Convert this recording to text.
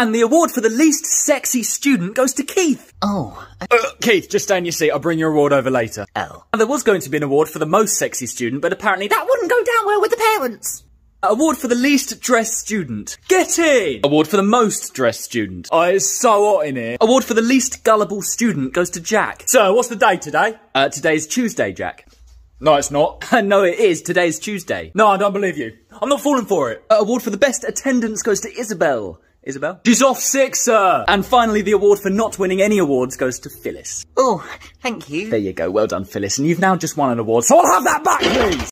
And the award for the least sexy student goes to Keith. Oh. Uh, Keith, just stay in your seat. I'll bring your award over later. Oh. And there was going to be an award for the most sexy student, but apparently that wouldn't go down well with the parents. Award for the least dressed student. Get in! Award for the most dressed student. Oh, it's so hot in here. Award for the least gullible student goes to Jack. So, what's the day today? Uh, today's Tuesday, Jack. No, it's not. no, it is. Today's Tuesday. No, I don't believe you. I'm not falling for it. Uh, award for the best attendance goes to Isabel. Isabel? She's off sick, sir. And finally, the award for not winning any awards goes to Phyllis. Oh, thank you. There you go. Well done, Phyllis. And you've now just won an award, so I'll have that back, please.